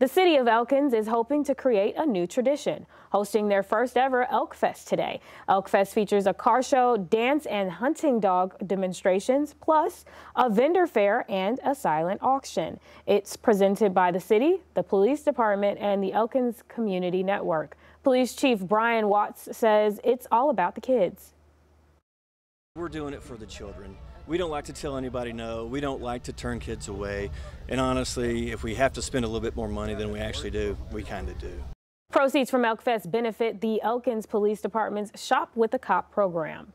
The city of Elkins is hoping to create a new tradition, hosting their first ever Elk Fest today. Elk Fest features a car show, dance and hunting dog demonstrations, plus a vendor fair and a silent auction. It's presented by the city, the police department, and the Elkins Community Network. Police Chief Brian Watts says it's all about the kids. We're doing it for the children. We don't like to tell anybody no. We don't like to turn kids away. And honestly, if we have to spend a little bit more money than we actually do, we kind of do. Proceeds from Elk Fest benefit the Elkins Police Department's Shop with a Cop program.